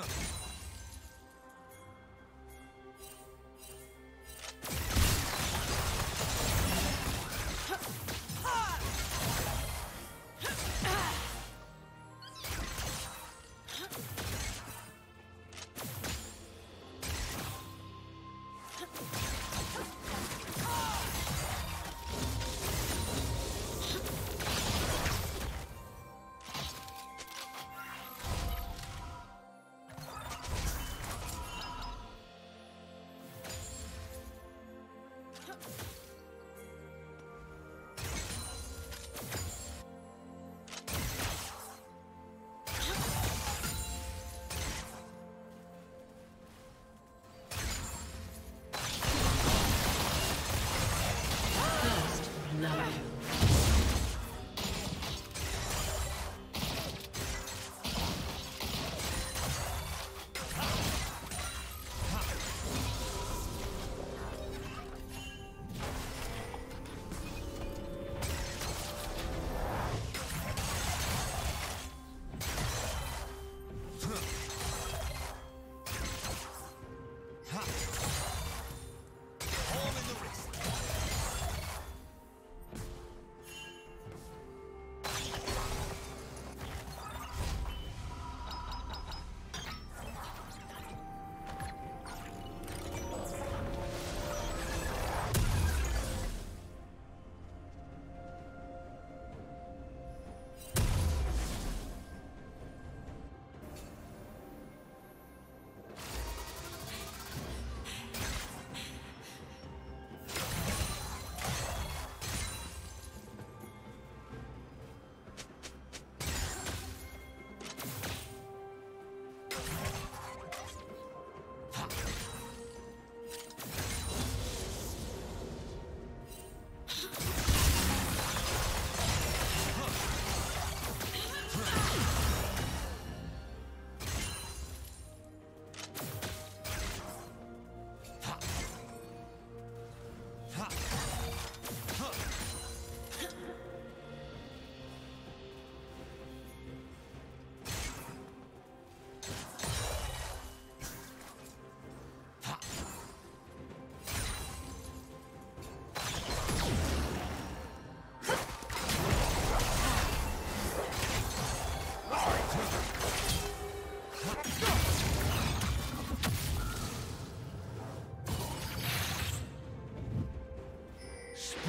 Huh.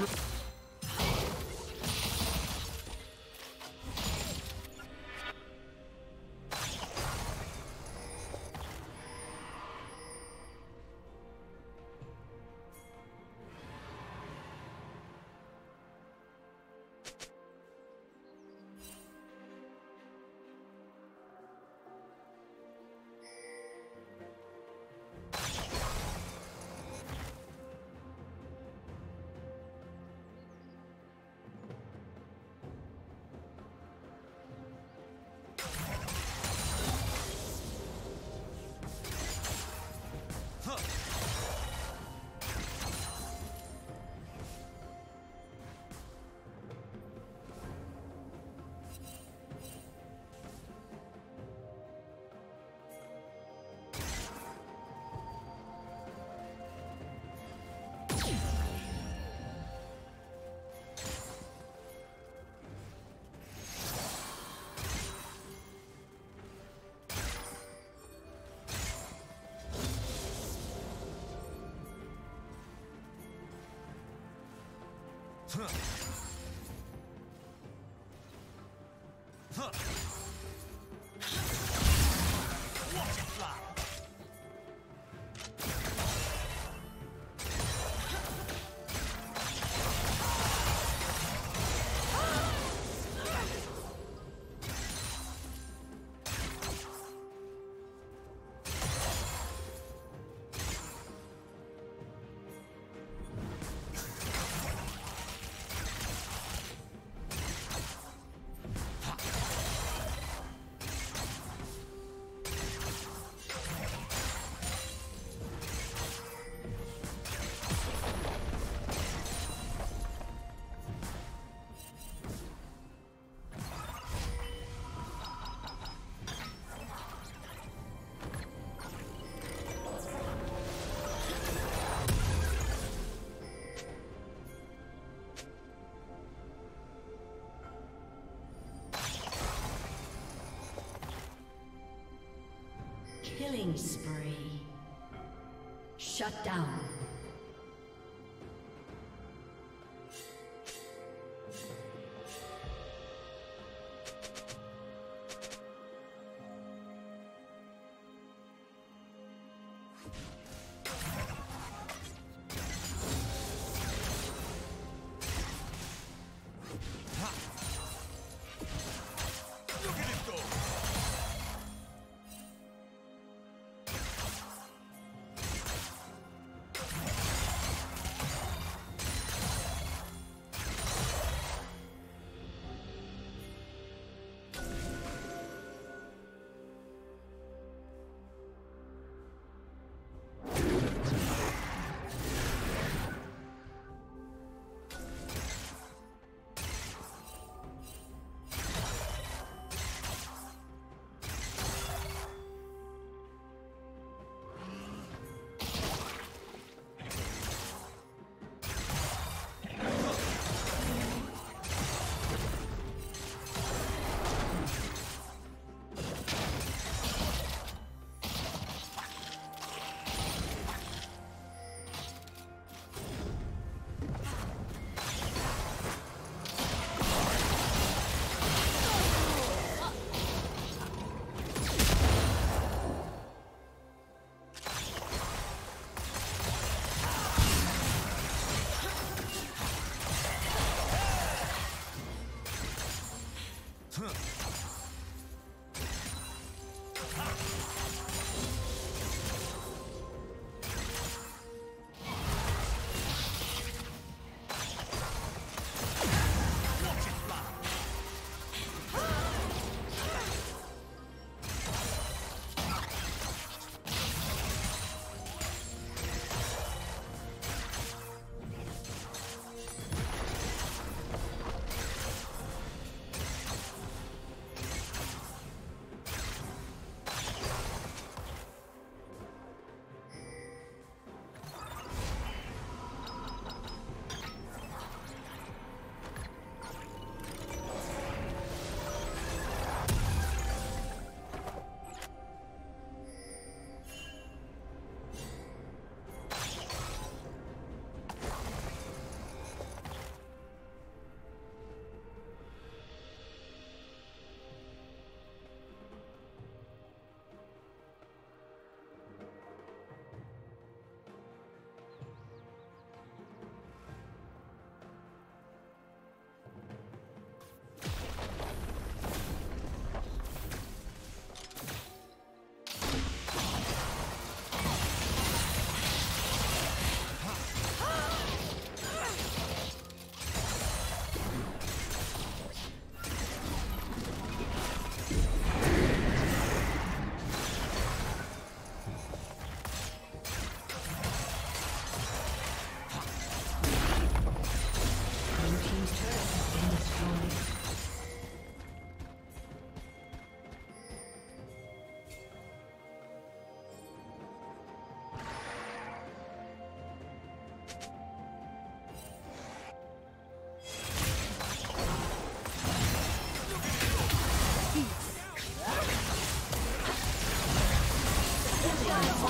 Re Huh. Spree. Shut down.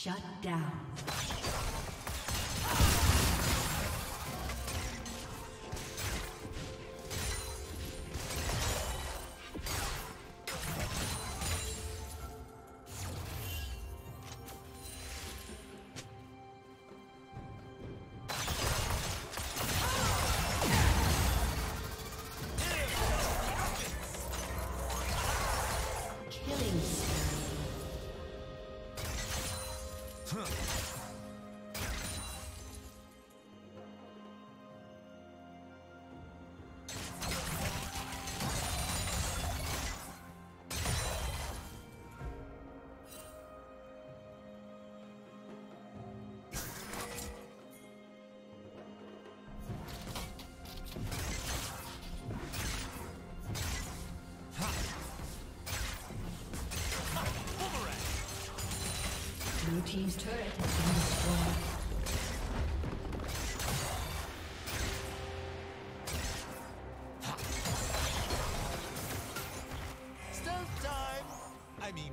Shut down. Team's turret has been destroyed. Time! I mean,